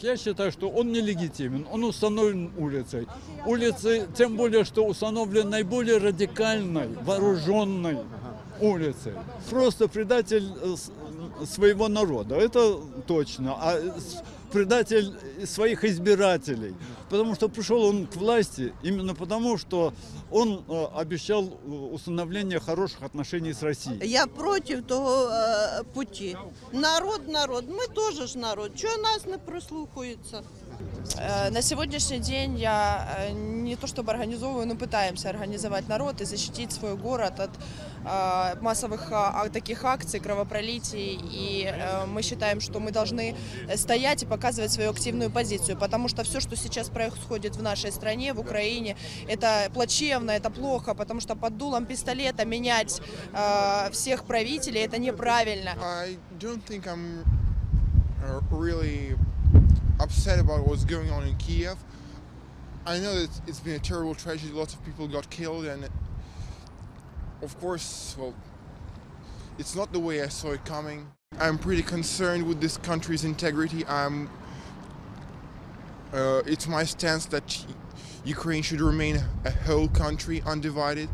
Я считаю, что он нелегитимен, он установлен улицей. Улицы, тем более, что установлен наиболее радикальной, вооруженной улицей. Просто предатель э, с- своего народа, это точно. А предатель своих избирателей. Потому что пришел он к власти именно потому, что он э, обещал э, установление хороших отношений с Россией. Я против того е, путі. Народ, народ, ми теж ж народ. Чого нас не прислухаються? Э, На сегодняшний день я э, не то чтобы организовываю, но пытаемся организовать народ и защитить свой город от э, массовых а, а, таких акций, кровопролитий. И э, мы считаем, что мы должны стоять и показывать свою активную позицию, потому что все, что сейчас происходит в нашей стране, в Украине, это плачевно, это плохо, потому что под дулом пистолета менять э, всех правителей это неправильно. I don't think I'm uh, really upset about what's going on in Kiev. I know that it's been a terrible tragedy. Lots of people got killed, and of course, well, it's not the way I saw it coming. I'm pretty concerned with this country's integrity. I'm. Uh, it's my stance that Ukraine should remain a whole country, undivided.